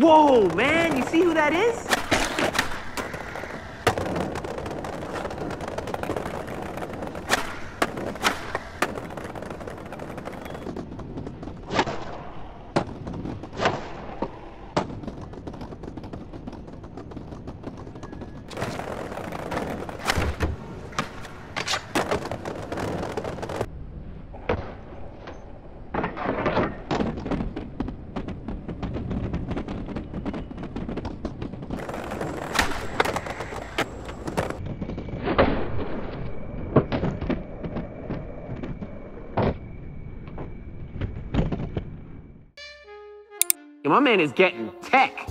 Whoa, man, you see who that is? My man is getting tech.